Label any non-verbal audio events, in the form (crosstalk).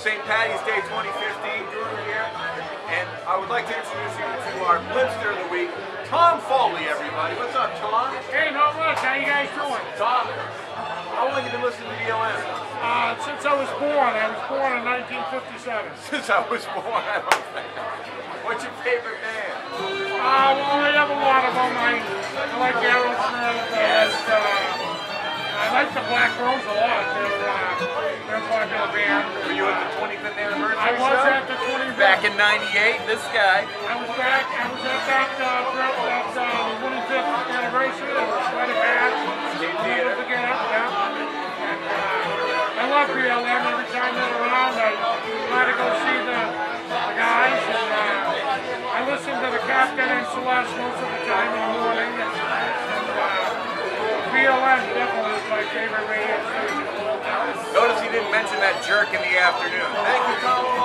St. Patty's Day 2015, Gruner here, and I would like to introduce you to our Blimpster of the Week, Tom Foley, everybody. What's up, Tom? Hey, not much. How you guys doing? Tom, how long have you been listening to BLM? Uh, since I was born. I was born in 1957. (laughs) Since I was born, I don't think. What's your favorite band? Uh, well, I have a lot of them. I, I like Aerosmith. Yes. Uh, I like the Black Rose a lot. They're, they're a popular band. Were you at the 25th anniversary I was show? at the 25th. Back in 98, this guy. I was back. I was at that, uh, that uh, 25th anniversary. It was quite a bad. I'll Theater. never forget it. Yeah. And, uh, I love BLM. Every time they're around, I try to go see the, the guys. And uh, I listen to the captain and Celeste most of the time in the morning. And uh, BLM definitely is my favorite radio station. Notice he didn't mention that jerk in the afternoon. Thank you, Tom